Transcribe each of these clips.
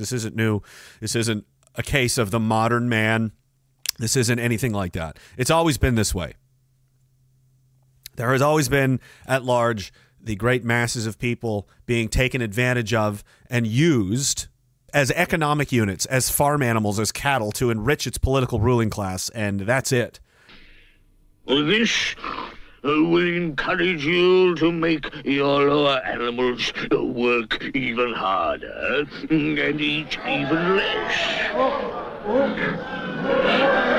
This isn't new. This isn't a case of the modern man. This isn't anything like that. It's always been this way. There has always been at large the great masses of people being taken advantage of and used as economic units, as farm animals, as cattle to enrich its political ruling class, and that's it. This Uh, will encourage you to make your lower animals work even harder and eat even less. Oh, oh, oh.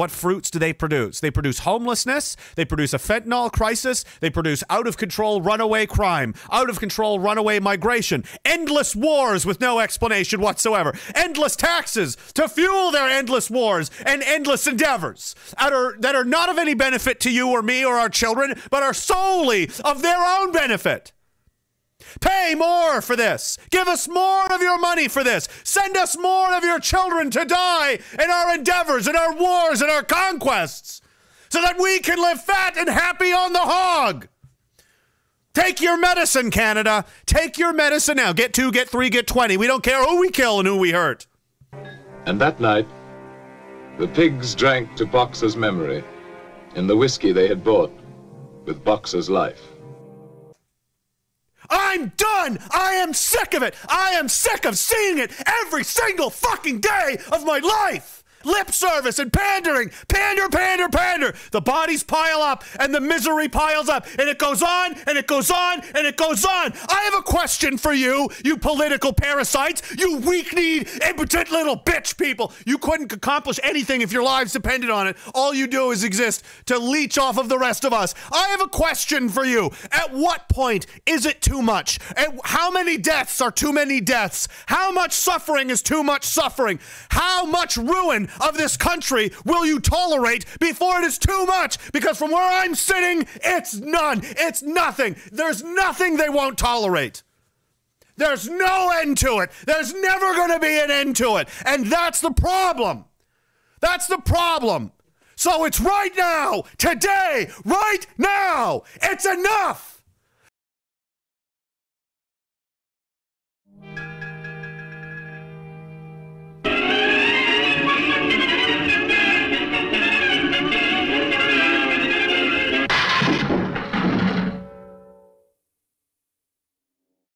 What fruits do they produce? They produce homelessness, they produce a fentanyl crisis, they produce out of control runaway crime, out of control runaway migration, endless wars with no explanation whatsoever, endless taxes to fuel their endless wars and endless endeavors that are, that are not of any benefit to you or me or our children, but are solely of their own benefit. Pay more for this. Give us more of your money for this. Send us more of your children to die in our endeavors, in our wars, in our conquests, so that we can live fat and happy on the hog. Take your medicine, Canada. Take your medicine now. Get two, get three, get 20. We don't care who we kill and who we hurt. And that night, the pigs drank to Boxer's memory in the whiskey they had bought with Boxer's life. I'm done. I am sick of it. I am sick of seeing it every single fucking day of my life lip service and pandering, pander, pander, pander. The bodies pile up and the misery piles up, and it goes on and it goes on and it goes on. I have a question for you, you political parasites, you weak kneed, impotent little bitch people. You couldn't accomplish anything if your lives depended on it. All you do is exist to leech off of the rest of us. I have a question for you. At what point is it too much? How many deaths are too many deaths? How much suffering is too much suffering? How much ruin of this country will you tolerate before it is too much? Because from where I'm sitting, it's none. It's nothing. There's nothing they won't tolerate. There's no end to it. There's never going to be an end to it. And that's the problem. That's the problem. So it's right now, today, right now. It's enough.